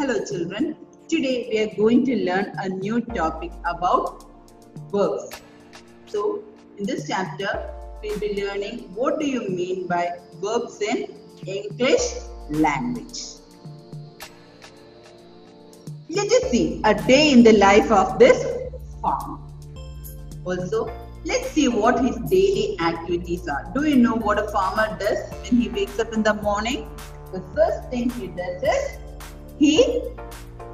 Hello children. Today we are going to learn a new topic about verbs. So in this chapter we'll be learning what do you mean by verbs in English language. Let us see a day in the life of this farmer. Also, let's see what his daily activities are. Do you know what a farmer does when he wakes up in the morning? The first thing he does is he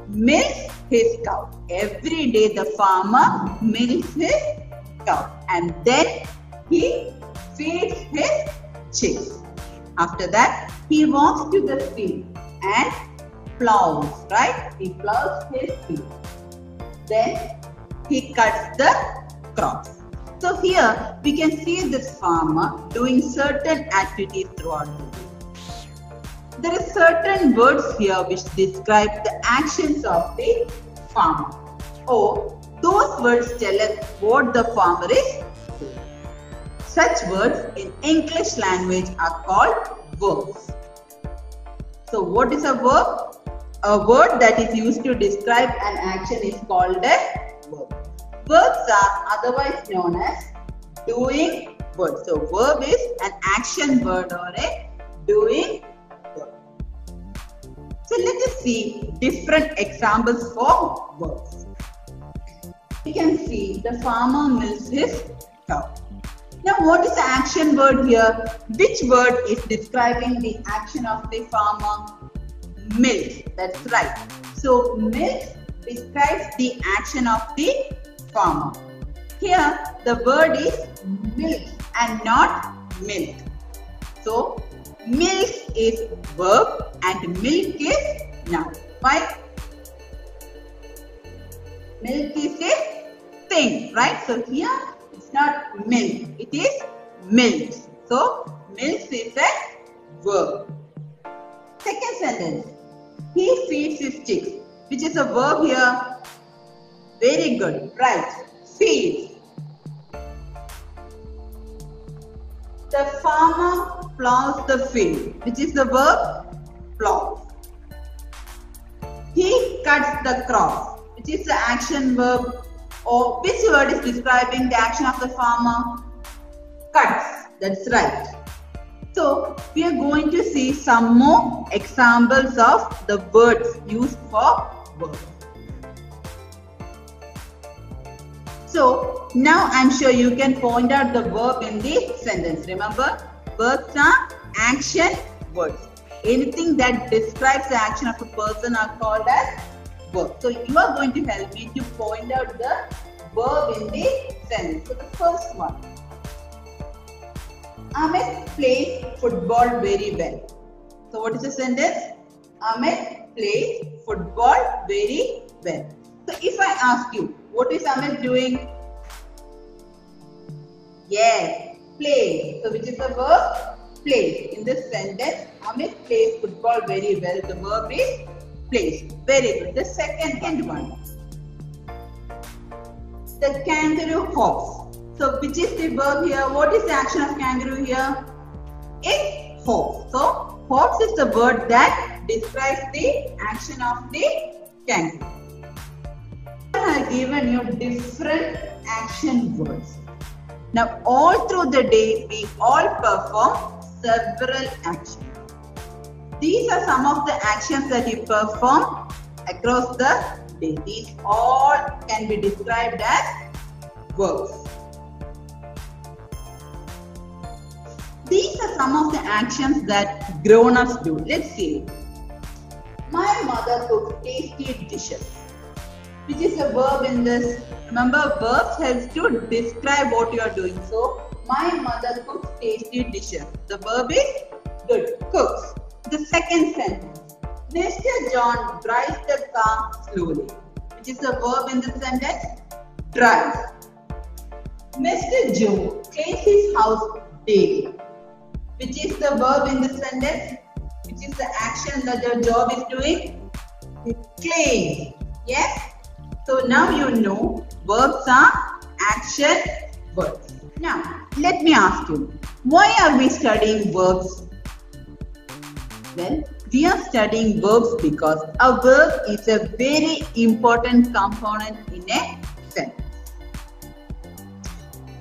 milks his cow. Every day the farmer milks his cow and then he feeds his chicks. After that, he walks to the field and plows, right? He plows his field. Then he cuts the crops. So here we can see this farmer doing certain activities throughout the day. There are certain words here which describe the actions of the farmer. Or those words tell us what the farmer is doing. Such words in English language are called verbs. So what is a verb? A word that is used to describe an action is called a verb. Verbs are otherwise known as doing word. So verb is an action word or a doing. So let us see different examples for verbs. We can see the farmer milks his cow. Now what is the action word here? Which word is describing the action of the farmer? Milk. That's right. So milk describes the action of the farmer. Here the word is milk and not milk. So milk is verb and milk is noun. Why? Milk is a thing, right? So here it's not milk, it is milk. So milk is a verb. Second sentence. He feeds his chicks, which is a verb here. Very good, right? Feeds. The farmer plows the field, which is the verb plows. He cuts the crops, which is the action verb or which word is describing the action of the farmer? Cuts. That's right. So we are going to see some more examples of the words used for verbs. So now I'm sure you can point out the verb in the sentence. Remember, verbs are action words. Anything that describes the action of a person are called as verb. So you are going to help me to point out the verb in the sentence. So the first one. Amit plays football very well. So what is the sentence? Amit plays football very well. So if I ask you, what is Amit doing? Yes, play. So which is the verb? Play. In this sentence, Amit plays football very well. The verb is plays. Very good. The second one. The kangaroo hops. So which is the verb here? What is the action of kangaroo here? It hops. So hops is the word that describes the action of the kangaroo. I have given you different action words. Now all through the day we all perform several actions. These are some of the actions that you perform across the day. These all can be described as verbs. These are some of the actions that grown-ups do. Let's see. My mother cooks tasty dishes. Which is a verb in this. Remember, verbs helps to describe what you are doing. So, my mother cooks tasty dishes. The verb is good, cooks. The second sentence. Mr. John drives the car slowly. Which is a verb in the sentence? Drives. Mr. Joe cleans his house daily. Which is the verb in the sentence? Which is the action that your job is doing? It cleans. Yes? So now you know verbs are action words. Now, let me ask you, why are we studying verbs? Well, we are studying verbs because a verb is a very important component in a sentence.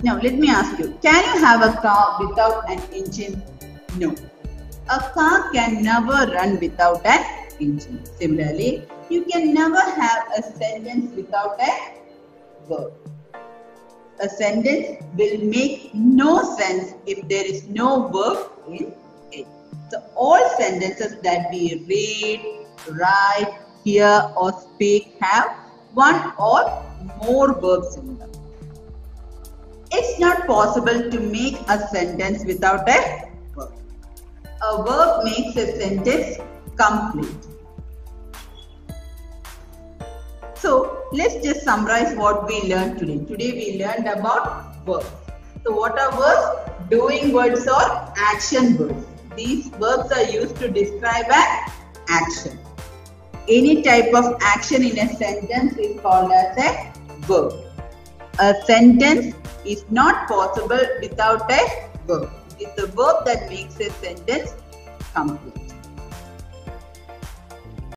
Now let me ask you, can you have a car without an engine? No. A car can never run without an engine. Similarly, you can never have a sentence without a verb. A sentence will make no sense if there is no verb in it. So all sentences that we read, write, hear or speak have one or more verbs in them. It's not possible to make a sentence without a verb. A verb makes a sentence complete. So let's just summarize what we learned today. Today we learned about verbs. So what are verbs? Doing words or action verbs. These verbs are used to describe an action. Any type of action in a sentence is called as a verb. A sentence is not possible without a verb. It's a verb that makes a sentence complete.